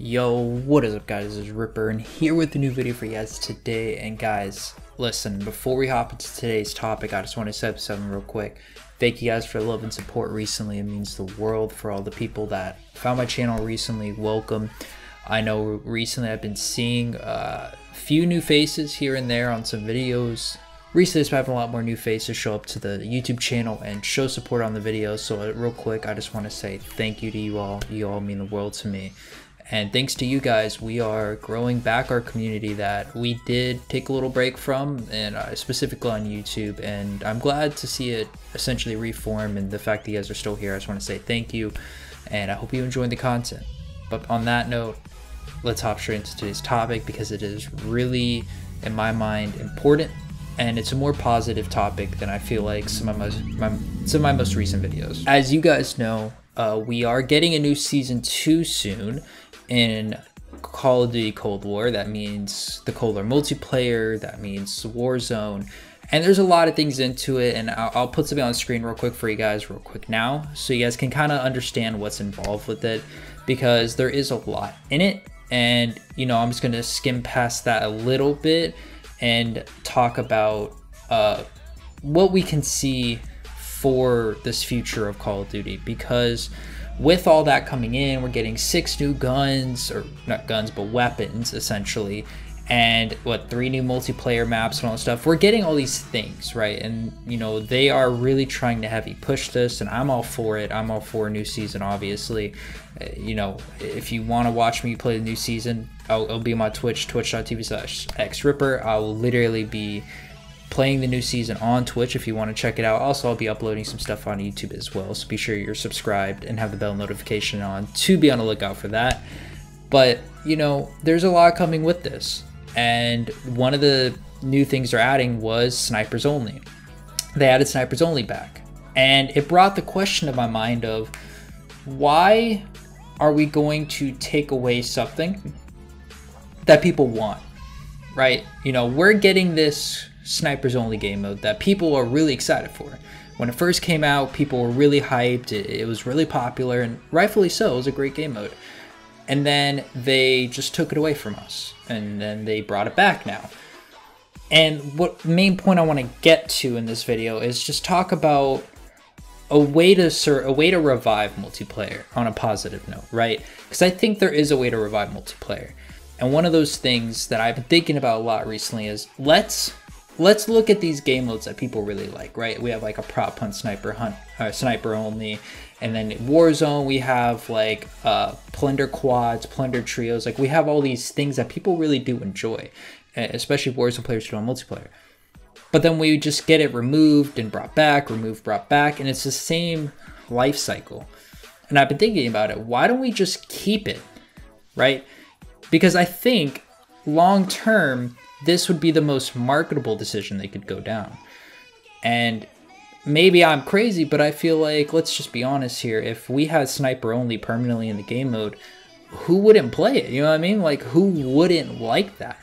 Yo, what is up guys, this is Rhipr and here with a new video for you guys today. And guys, listen, before we hop into today's topic, I just want to say something real quick. Thank you guys for the love and support recently. It means the world for all the people that found my channel recently. Welcome. I know recently I've been seeing a few new faces here and there on some videos. Recently, I've having a lot more new faces show up to the YouTube channel and show support on the videos. So uh, real quick, I just want to say thank you to you all. You all mean the world to me. And thanks to you guys, we are growing back our community that we did take a little break from, and uh, specifically on YouTube. And I'm glad to see it essentially reform. And the fact that you guys are still here, I just want to say thank you. And I hope you enjoyed the content. But on that note, let's hop straight into today's topic because it is really, in my mind, important and it's a more positive topic than I feel like some of my, my some of my most recent videos. As you guys know, uh, we are getting a new season two soon in Call of Duty Cold War. That means the Cold War multiplayer. That means Warzone. And there's a lot of things into it, and I'll, I'll put something on screen real quick for you guys, real quick now, so you guys can kind of understand what's involved with it, because there is a lot in it. And you know, I'm just gonna skim past that a little bit and talk about uh, what we can see for this future of Call of Duty because with all that coming in, we're getting six new guns, or not guns, but weapons essentially, and what three new multiplayer maps and all that stuff. We're getting all these things, right? And you know, they are really trying to heavy push this, and I'm all for it. I'm all for a new season, obviously. Uh, you know, if you want to watch me play the new season, I'll, it'll be on my Twitch, twitch.tv slash xrhipr. I will literally be playing the new season on Twitch if you want to check it out. Also, I'll be uploading some stuff on YouTube as well, so be sure you're subscribed and have the bell notification on to be on the lookout for that. But, you know, there's a lot coming with this. And one of the new things they're adding was snipers only. They added snipers only back. And it brought the question to my mind of why are we going to take away something that people want? Right? You know, we're getting this snipers only game mode that people are really excited for. When it first came out, people were really hyped. It, it, was really popular, and rightfully so. It was a great game mode. And then they just took it away from us, and then they brought it back now. And what main point I want to get to in this video is just talk about a way to sur- a way to revive multiplayer on a positive note, right? Because I think there is a way to revive multiplayer. And one of those things that I've been thinking about a lot recently is let's let's look at these game modes that people really like, right? We have like a prop hunt, sniper hunt, uh, sniper only, and then Warzone we have like uh, plunder quads, plunder trios. Like we have all these things that people really do enjoy, especially Warzone players who do multiplayer. But then we just get it removed and brought back, removed, brought back, and it's the same life cycle. And I've been thinking about it. Why don't we just keep it, right? Because I think long term this would be the most marketable decision they could go down. And maybe I'm crazy, but I feel like, let's just be honest here, if we had sniper only permanently in the game mode, who wouldn't play it? You know what I mean? Like, who wouldn't like that?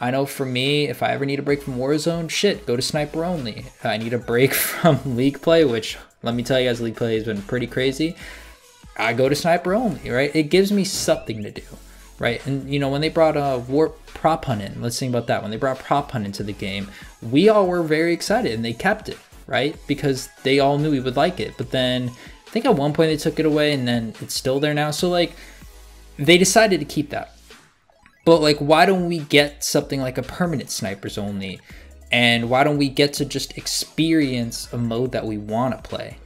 I know for me, if I ever need a break from Warzone, shit, go to sniper only. I need a break from League play, which let me tell you guys, League play has been pretty crazy. I go to sniper only, right? It gives me something to do right? And you know, when they brought uh, Warp Prop Hunt in, let's think about that. When they brought Prop Hunt into the game, we all were very excited and they kept it, right? Because they all knew we would like it. But then I think at one point they took it away and then it's still there now. So like they decided to keep that. But like why don't we get something like a permanent snipers only? And why don't we get to just experience a mode that we want to play?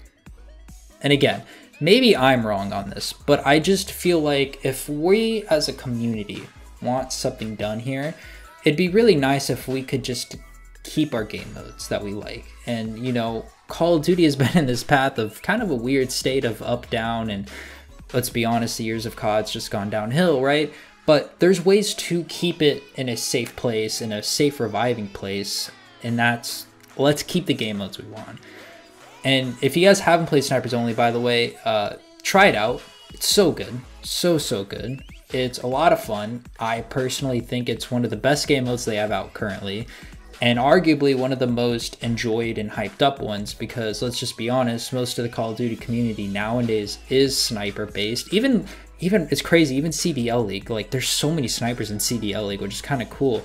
And again, maybe I'm wrong on this, but I just feel like if we as a community want something done here, it'd be really nice if we could just keep our game modes that we like. And, you know, Call of Duty has been in this path of kind of a weird state of up, down, and let's be honest, the years of COD's just gone downhill, right? But there's ways to keep it in a safe place, in a safe reviving place, and that's let's keep the game modes we want. And if you guys haven't played Snipers Only, by the way, uh, try it out. It's so good. So, so good. It's a lot of fun. I personally think it's one of the best game modes they have out currently. And arguably one of the most enjoyed and hyped up ones because let's just be honest, most of the Call of Duty community nowadays is sniper based. Even even it's crazy. Even CDL League, like there's so many snipers in CDL League, which is kind of cool.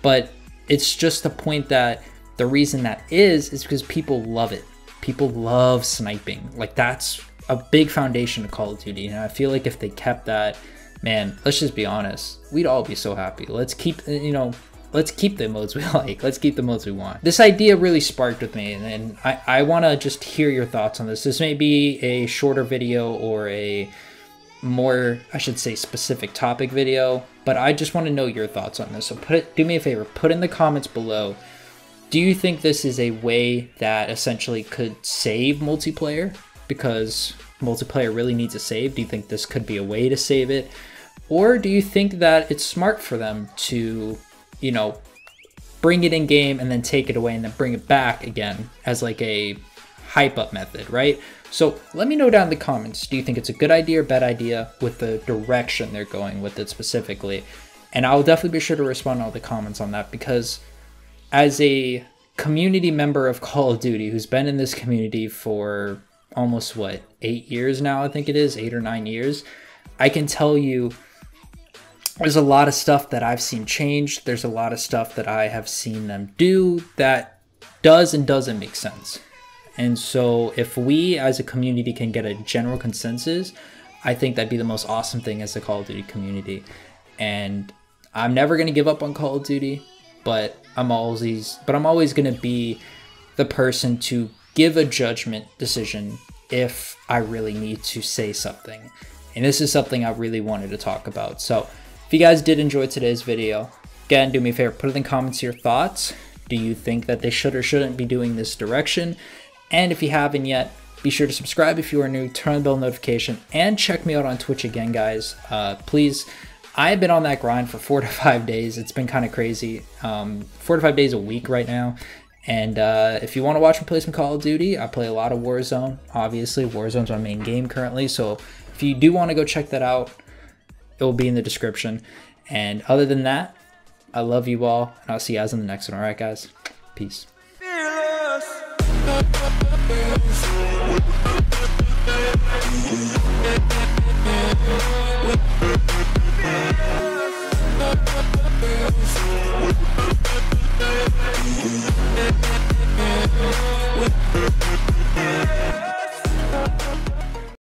But it's just the point that the reason that is is because people love it. People love sniping. Like that's a big foundation of Call of Duty, and I feel like if they kept that, man, let's just be honest, we'd all be so happy. Let's keep, you know, let's keep the modes we like. Let's keep the modes we want. This idea really sparked with me, and, I, I want to just hear your thoughts on this. This may be a shorter video or a more, I should say, specific topic video, but I just want to know your thoughts on this. So put it, do me a favor, put in the comments below. Do you think this is a way that essentially could save multiplayer? Because multiplayer really needs a save. Do you think this could be a way to save it? Or do you think that it's smart for them to you know, bring it in game and then take it away and then bring it back again as like a hype up method, right? So let me know down in the comments. Do you think it's a good idea or bad idea with the direction they're going with it specifically? And I'll definitely be sure to respond to all the comments on that because as a community member of Call of Duty who's been in this community for almost what, eight years now, I think it is, eight or nine years, I can tell you there's a lot of stuff that I've seen change. There's a lot of stuff that I have seen them do that does and doesn't make sense. And so, if we as a community can get a general consensus, I think that'd be the most awesome thing as a Call of Duty community. And I'm never gonna give up on Call of Duty, but I'm always, but I'm always gonna be the person to give a judgment decision if I really need to say something. And this is something I really wanted to talk about. So if you guys did enjoy today's video, again, do me a favor, put in the comments your thoughts. Do you think that they should or shouldn't be doing this direction? And if you haven't yet, be sure to subscribe if you are new, turn on the bell notification, and check me out on Twitch again, guys. Uh, please, I've been on that grind for four to five days. It's been kind of crazy. Um, four to five days a week right now. And uh, if you want to watch me play some Call of Duty, I play a lot of Warzone. Obviously, Warzone's my main game currently. So if you do want to go check that out, it will be in the description. And other than that, I love you all, and I'll see you guys in the next one. All right, guys? Peace. Fearless.